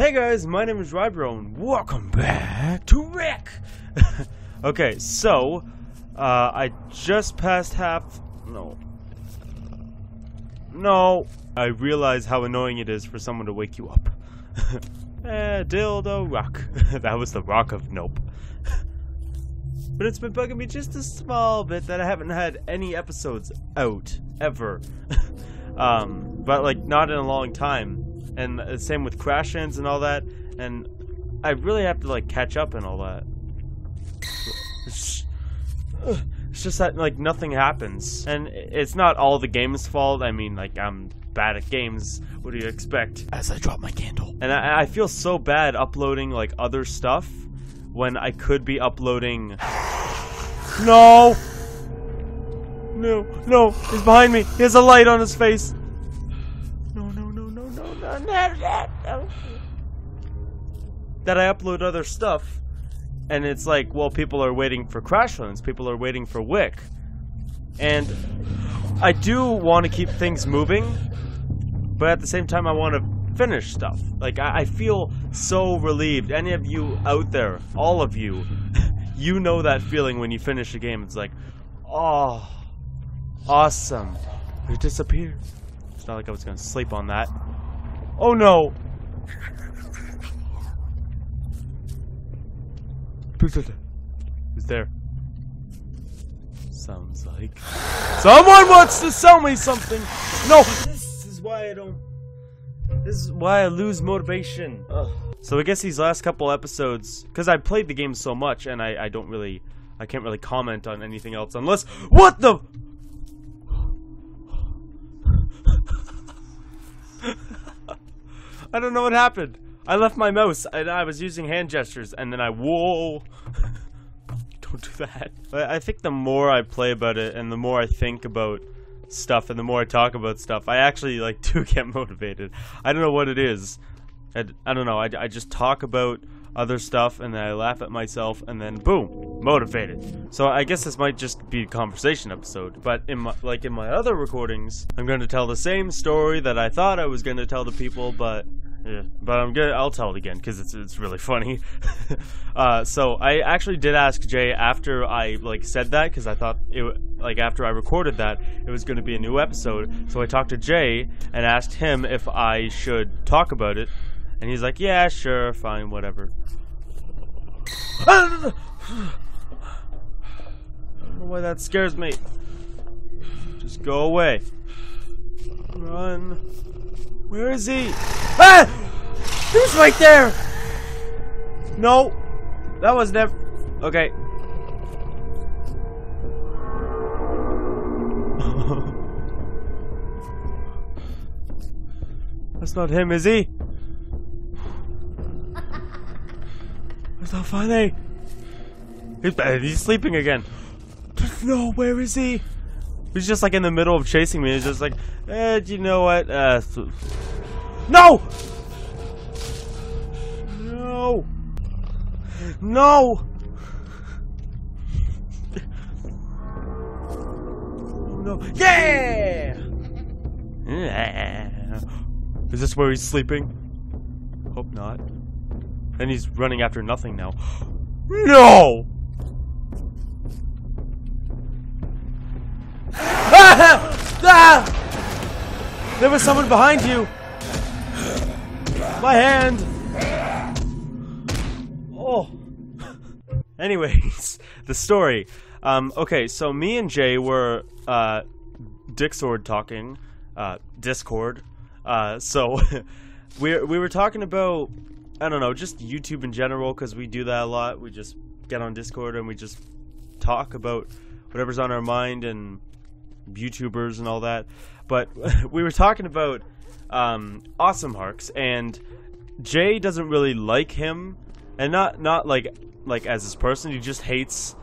Hey guys, my name is Rybro and welcome back to Wick! okay, so, uh, I just passed half, no. No, I realize how annoying it is for someone to wake you up. eh, dildo rock. that was the rock of nope. but it's been bugging me just a small bit that I haven't had any episodes out, ever. um, but like, not in a long time and uh, same with Crashlands and all that. And I really have to like catch up and all that. It's just that like nothing happens, and it's not all the game's fault. I mean, like I'm bad at games. What do you expect? As I drop my candle. And I, I feel so bad uploading like other stuff when I could be uploading. No. No, no, he's behind me. He has a light on his face. That I upload other stuff, and it's like, well, people are waiting for Crashlands, people are waiting for Wick, and I do want to keep things moving, but at the same time, I want to finish stuff. Like, I, I feel so relieved. Any of you out there, all of you, you know that feeling when you finish a game. It's like, oh, awesome. It disappeared. It's not like I was gonna sleep on that. Oh no! Who's there? Sounds like someone wants to sell me something. No, this is why I don't. This is why I lose motivation. Ugh. So I guess these last couple episodes, because I played the game so much, and I, I don't really, I can't really comment on anything else unless what the. I don't know what happened. I left my mouse and I was using hand gestures and then I whoa. don't do that. I think the more I play about it and the more I think about stuff and the more I talk about stuff, I actually like do get motivated. I don't know what it is. I, I don't know. I, I just talk about other stuff and then I laugh at myself and then boom, motivated. So I guess this might just be a conversation episode, but in my, like in my other recordings, I'm going to tell the same story that I thought I was going to tell the people, but yeah, but I'm good. I'll tell it again because it's it's really funny. uh, so I actually did ask Jay after I like said that because I thought it like after I recorded that it was going to be a new episode. So I talked to Jay and asked him if I should talk about it, and he's like, "Yeah, sure, fine, whatever." I don't know why that scares me. Just go away. Run. Where is he? Ah! He was right there! No. That was never... Okay. That's not him, is he? Not funny. He's, he's sleeping again. No, where is he? He's just like in the middle of chasing me. He's just like, eh, you know what? Uh, no! No! No! no. Yeah! Is this where he's sleeping? Hope not. And he's running after nothing now. No! Ah! There was someone behind you! My hand! Oh. Anyways, the story. Um, okay, so me and Jay were uh, Dixord talking, uh, Discord. Uh, so we we were talking about I don't know, just YouTube in general because we do that a lot. We just get on Discord and we just talk about whatever's on our mind and YouTubers and all that. But we were talking about um, Awesome Harks, and Jay doesn't really like him, and not not like like as his person. He just hates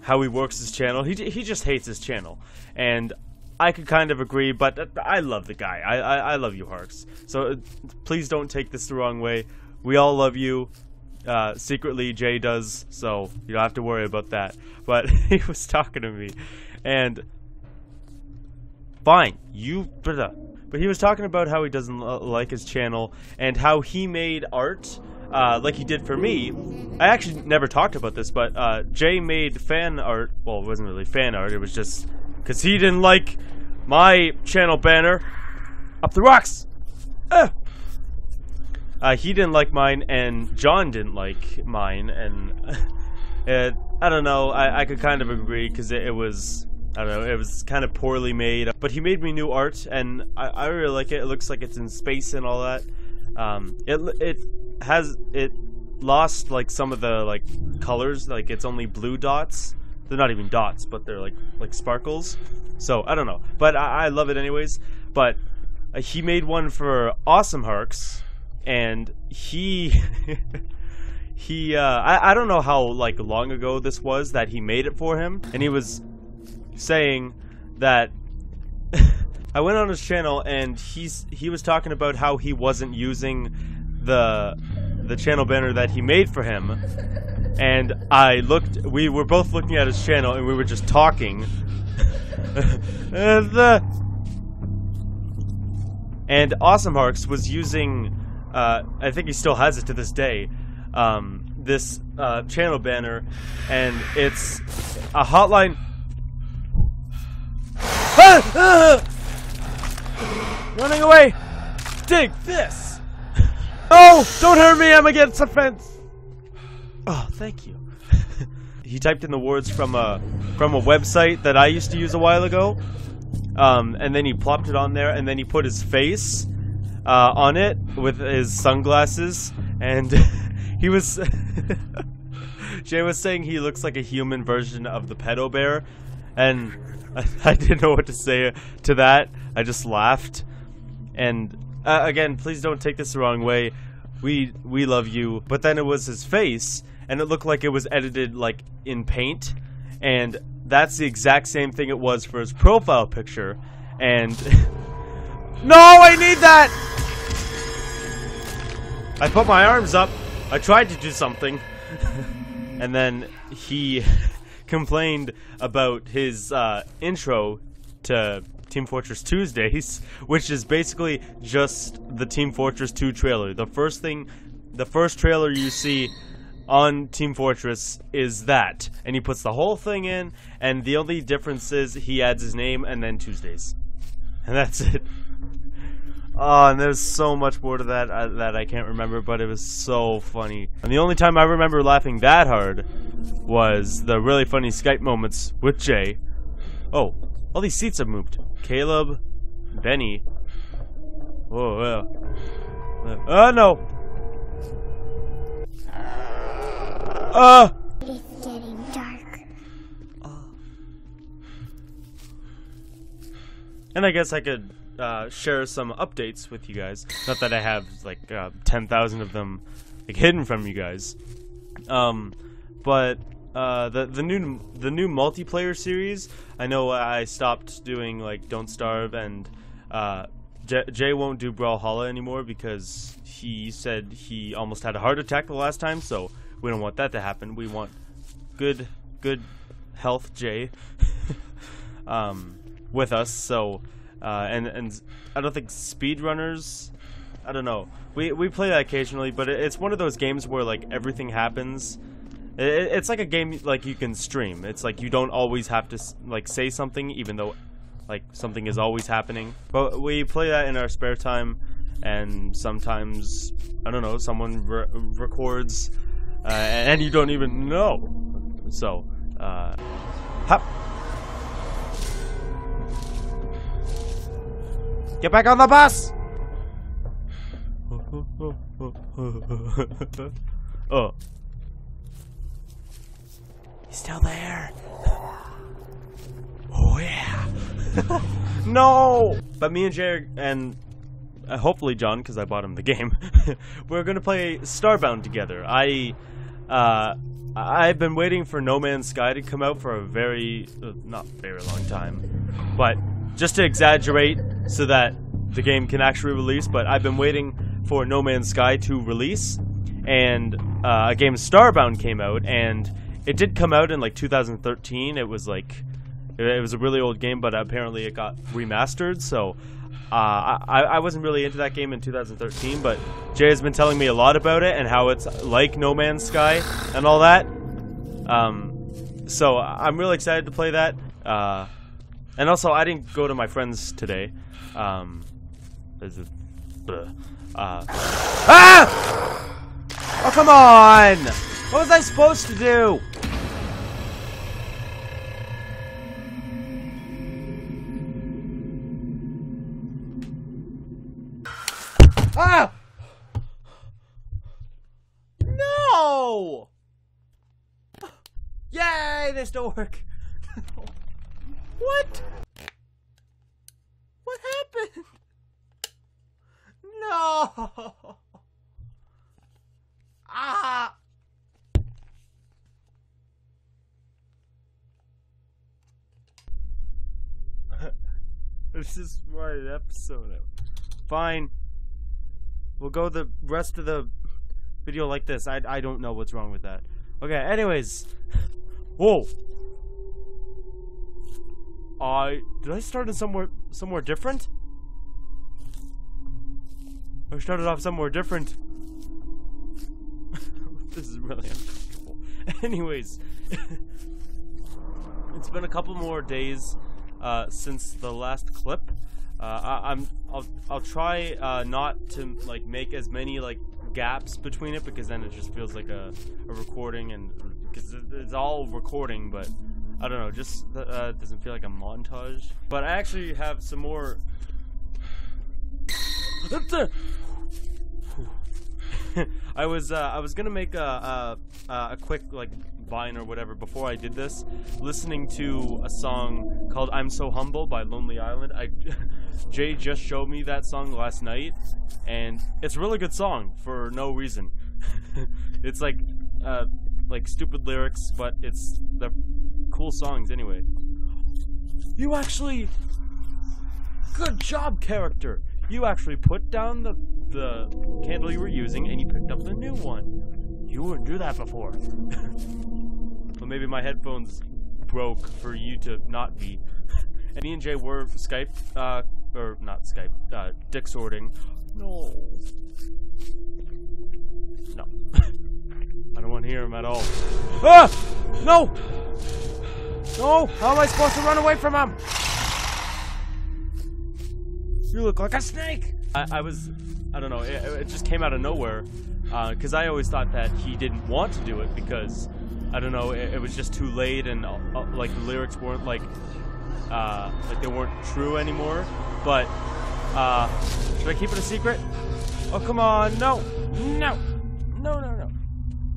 how he works his channel. He he just hates his channel, and I could kind of agree. But I love the guy. I I, I love you, Harks. So uh, please don't take this the wrong way. We all love you. Uh, secretly, Jay does, so you don't have to worry about that. But he was talking to me, and Fine, you. But he was talking about how he doesn't like his channel and how he made art uh, like he did for me. I actually never talked about this, but uh, Jay made fan art. Well, it wasn't really fan art. It was just because he didn't like my channel banner. Up the rocks. Uh, he didn't like mine, and John didn't like mine, and it, I don't know. I, I could kind of agree because it, it was I don't know, it was kind of poorly made, but he made me new art, and I, I really like it. It looks like it's in space and all that. Um, it it has it lost like some of the like colors, like it's only blue dots. They're not even dots, but they're like like sparkles. So I don't know, but I, I love it anyways. But uh, he made one for Awesome Harks, and he. he uh I, I don't know how like long ago this was that he made it for him and he was saying that I went on his channel and he's he was talking about how he wasn't using the the channel banner that he made for him and I looked we were both looking at his channel and we were just talking and, uh, and Awesome Harks was using uh, I think he still has it to this day um, this uh, channel banner and it's a hotline Running away! Dig this! Oh! Don't hurt me! I'm against the fence! Oh, thank you. he typed in the words from a from a website that I used to use a while ago. Um, and then he plopped it on there, and then he put his face uh, on it with his sunglasses, and he was. Jay was saying he looks like a human version of the pedo bear, and I, I didn't know what to say to that. I just laughed. And uh, again, please don't take this the wrong way. We we love you. But then it was his face, and it looked like it was edited like in paint, and that's the exact same thing it was for his profile picture. And no, I need that. I put my arms up. I tried to do something, and then he complained about his uh, intro to Team Fortress Tuesdays, which is basically just the Team Fortress 2 trailer. The first thing, the first trailer you see on Team Fortress is that, and he puts the whole thing in, and the only difference is he adds his name and then Tuesdays, and that's it. Oh, and there's so much more to that uh, that I can't remember, but it was so funny. And the only time I remember laughing that hard was the really funny Skype moments with Jay. Oh, all these seats have moved. Caleb, Benny. Oh, yeah. Oh, uh, no. Uh. It's getting dark. Uh. And I guess I could uh, share some updates with you guys. Not that I have like uh, 10,000 of them like hidden from you guys. Um, but uh, the the new the new multiplayer series. I know I stopped doing like Don't Starve and uh, J- Jay won't do Brawlhalla anymore because he said he almost had a heart attack the last time. So we don't want that to happen. We want good good health Jay um, with us. So uh, and and I don't think speedrunners. I don't know. We we play that occasionally, but it's one of those games where like everything happens it's like a game like you can stream. It's like you don't always have to like say something, even though like something is always happening. But we play that in our spare time, and sometimes I don't know someone re records, uh, and you don't even know. So, uh, hop. Get back on the bus! oh. He's still there. Oh yeah. no. But me and Jay and uh, hopefully John, because I bought him the game, we're gonna play Starbound together. I, uh, I've been waiting for No Man's Sky to come out for a very, uh, not very long time, but just to exaggerate so that the game can actually release. But I've been waiting for No Man's Sky to release, and uh, a game Starbound came out, and it did come out in like 2013. It was like It, was a really old game, but apparently it got remastered. So uh, I, I wasn't really into that game in 2013, but Jay has been telling me a lot about it and how it's like No Man's Sky and all that. Um, so I'm really excited to play that. Uh, and also, I didn't go to my friends today. Um, is it, uh, ah! Oh, come on! What was I supposed to do? Ah! No! Yay, this don't work. What? What happened? No! Ah! this is my episode. Fine. We'll go the rest of the video like this. I, I don't know what's wrong with that. Okay, anyways. Whoa. I did I start in somewhere somewhere different? I started off somewhere different. this is really uncomfortable. Anyways, it's been a couple more days uh, since the last clip. Uh, I, am I'll I'll try uh, not to like make as many like gaps between it because then it just feels like a, a recording and because it's all recording, but I don't know, just uh, doesn't feel like a montage. But I actually have some more. I was uh, I was gonna make a, a, a quick like Vine or whatever before I did this, listening to a song called "I'm So Humble" by Lonely Island. I Jay just showed me that song last night, and it's a really good song for no reason. it's like uh, like stupid lyrics, but it's the cool songs anyway. You actually, good job, character. You actually put down the the candle you were using and you picked up the new one. You wouldn't do that before. but maybe my headphones broke for you to not be. and E and J were Skype, uh, or not Skype, uh, dick sorting. No. No. I don't want to hear him at all. Ah! No! No! How am I supposed to run away from him? You look like a snake! I, I was I don't know, it, it just came out of nowhere. Because uh, I always thought that he didn't want to do it because, I don't know, it, it was just too late and uh, uh, like the lyrics weren't like, uh, like they weren't true anymore. But, uh, should I keep it a secret? Oh, come on, no, no, no, no, no.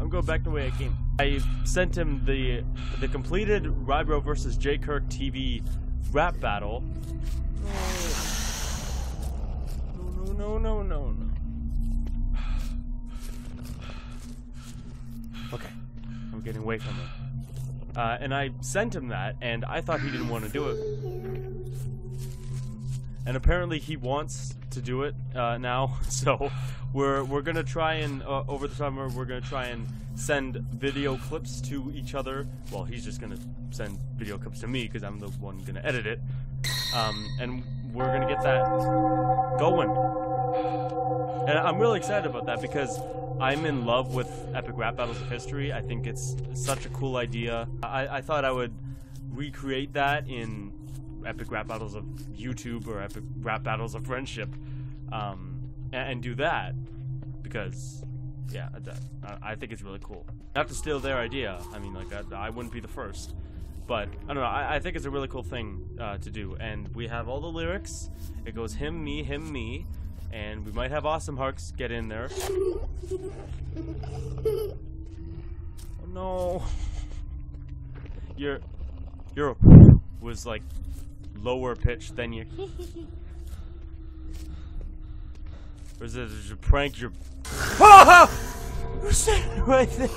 I'm going back the way I came. I sent him the the completed Rybro versus J Kirk TV rap battle. No no, no, no, no. No. Okay, I'm getting away from him. Uh, and I sent him that, and I thought he didn't want to do it. And apparently he wants to do it uh, now, so we're we're gonna try and uh, over the summer we're gonna try and send video clips to each other. Well, he's just gonna send video clips to me because I'm the one gonna edit it, um, and we're gonna get that going. And I'm really excited about that because I'm in love with Epic Rap Battles of History. I think it's such a cool idea. I, I thought I would recreate that in Epic Rap Battles of YouTube or Epic Rap Battles of Friendship um, and, and, do that because, yeah, I, I, think it's really cool. Not to steal their idea. I mean, like, I, I wouldn't be the first. But, I don't know, I, I think it's a really cool thing uh, to do. And we have all the lyrics. It goes him, me, him, me. And we might have Awesome Harks get in there. Oh no. Your your was like lower pitch than your Or is it a prank your Ah! Who's standing right there?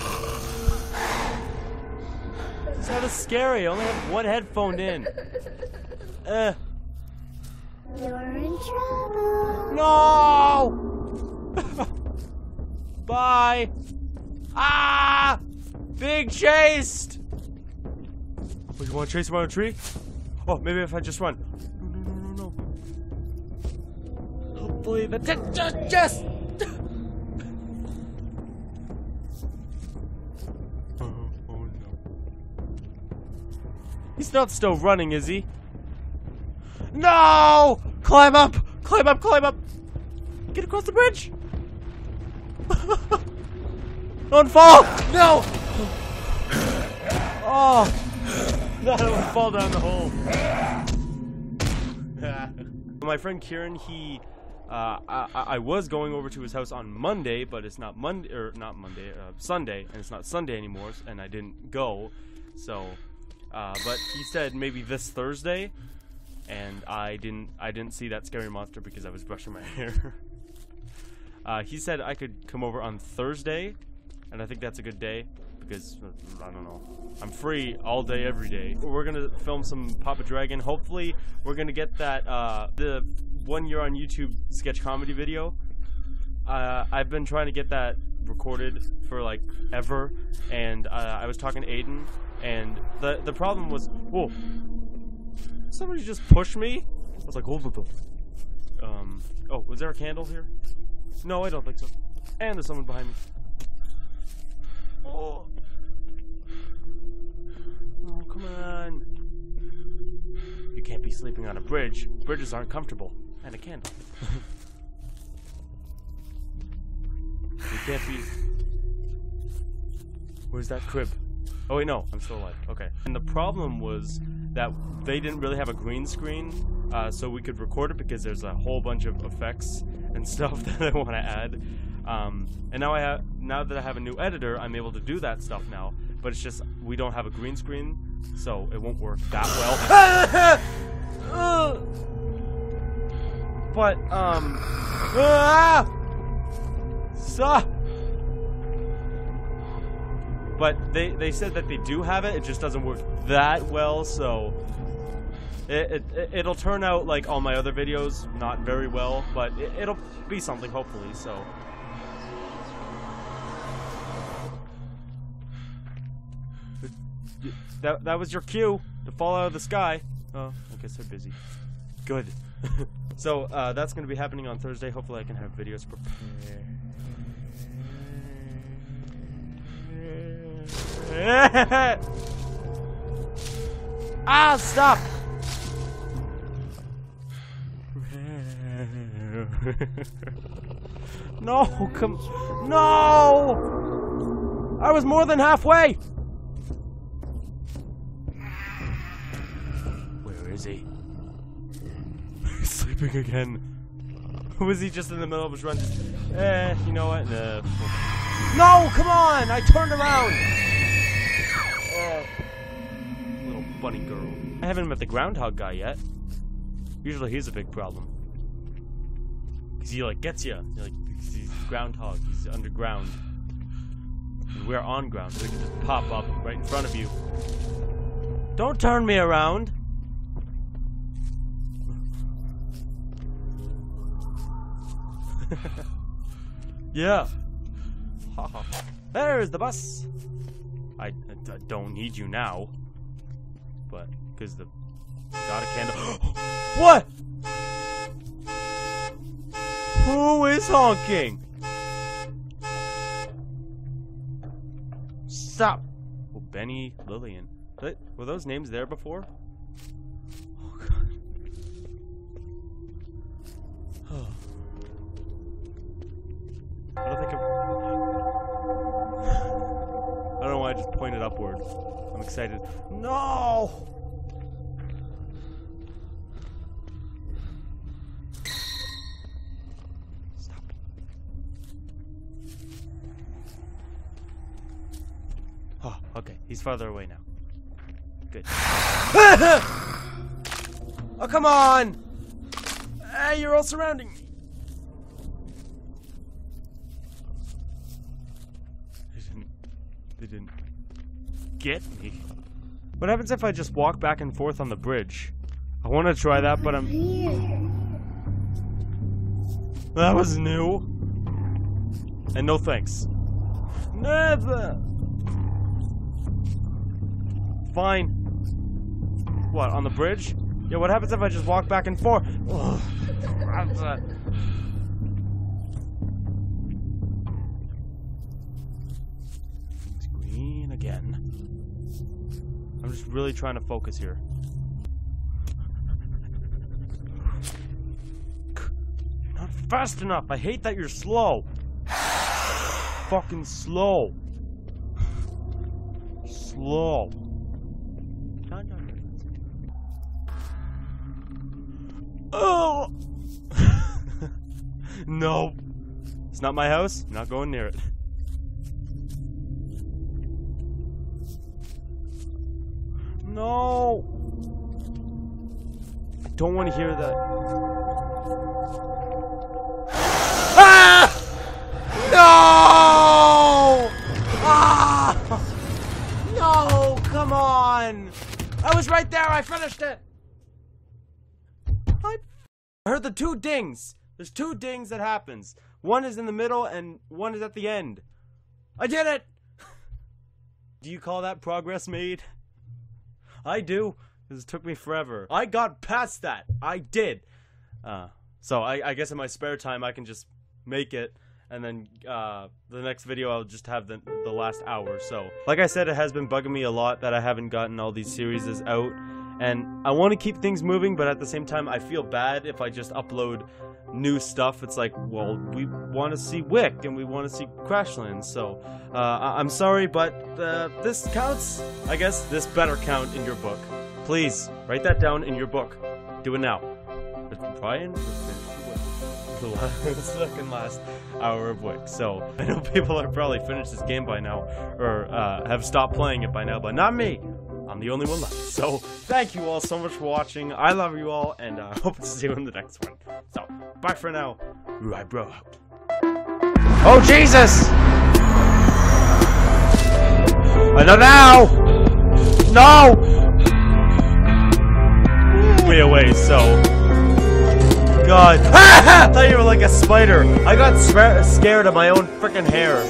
It's kind of scary. I only have one headphone in. Uh you're in trouble. No! Bye! Ah! Being chased! Oh, you want to chase around a tree? Oh, maybe if I just run. No, no, no, no, no. Hopefully the just, just. No. He's not still running, is he? No! Climb up! Climb up, climb up! Get across the bridge! Don't fall! No! Oh! No, don't fall down the hole. My friend Kieran, he, uh, I, I was going over to his house on Monday, but it's not Monday, or not Monday, uh, Sunday, and it's not Sunday anymore, and I didn't go. So, uh, but he said maybe this Thursday, and I didn't, I didn't see that scary monster because I was brushing my hair. uh, he said I could come over on Thursday, and I think that's a good day because I don't know. I'm free all day, every day. We're gonna film some Papa Dragon. Hopefully, we're gonna get that uh, the one year on YouTube sketch comedy video. Uh, I've been trying to get that recorded for like ever, and uh, I was talking to Aiden, and the the problem was, whoa, somebody just pushed me. I was like, hold it. Um. Oh, was there a candle here? No, I don't think so. And there's someone behind me. Oh. Oh, come on. You can't be sleeping on a bridge. Bridges aren't comfortable. And a candle. you can't be. Where's that crib? Oh wait, no, I'm still alive. Okay. And the problem was that they didn't really have a green screen, uh, so we could record it because there's a whole bunch of effects and stuff that I want to add. Um, and now I have, now that I have a new editor, I'm able to do that stuff now. But it's just we don't have a green screen, so it won't work that well. but um, ah! stop. But they they said that they do have it. It just doesn't work that well. So it, it it'll turn out like all my other videos, not very well, but it, it'll be something hopefully. So. That, that was your cue to fall out of the sky. Oh, I guess they're busy. Good. so, uh, that's going to be happening on Thursday. Hopefully I can have videos prepared. ah, stop! no, come... No! I was more than halfway! Is he? Sleeping again. Was he just in the middle of his run? Just, eh, you know what? Nah. No, come on! I turned around! Uh, little bunny girl. I haven't met the groundhog guy yet. Usually he's a big problem. Cause he like gets you. Like he's groundhog. He's underground. And we're on ground, so he can just pop up right in front of you. Don't turn me around. yeah. There's the bus. I, I, I don't need you now. But, because the... Got a candle. what? Who is honking? Stop. Oh, Benny Lillian. Were those names there before? Oh, God. Oh. I don't think I'm... I don't know why I just pointed upward. I'm excited. No! Stop. Oh, okay. He's farther away now. Good. oh, come on! Hey, you're all surrounding me. They didn't. They didn't get me. What happens if I just walk back and forth on the bridge? I want to try that, but I'm. That was new. And no thanks. Never. Fine. What, on the bridge? Yeah, what happens if I just walk back and forth? Ugh, I'm just really trying to focus here. Not fast enough. I hate that you're slow. Fucking slow. Slow. Oh! no. It's not my house. I'm not going near it. No. I don't want to hear that. Ah! No! Ah! No, come on. I was right there. I finished it. I heard the two dings. There's two dings that happens. One is in the middle and one is at the end. I did it. Do you call that progress made? I do. This took me forever. I got past that. I did. Uh, so I, I guess in my spare time I can just make it and then uh, the next video I'll just have the, the last hour so like I said it has been bugging me a lot that I haven't gotten all these series out and I want to keep things moving but at the same time I feel bad if I just upload new stuff. It's like well we want to see Wick and we want to see Crashlands so uh, I- I'm sorry but uh, this counts. I guess this better count in your book. Please write that down in your book. Do it now. Brian the second last hour of Wick. So I know people are probably finished this game by now, or uh, have stopped playing it by now, but not me. I'm the only one left. So thank you all so much for watching. I love you all, and I uh, hope to see you in the next one. So bye for now. Rybro. Oh Jesus! I know now. No. Me away. So. God. I thought you were like a spider. I got scared of my own freaking hair.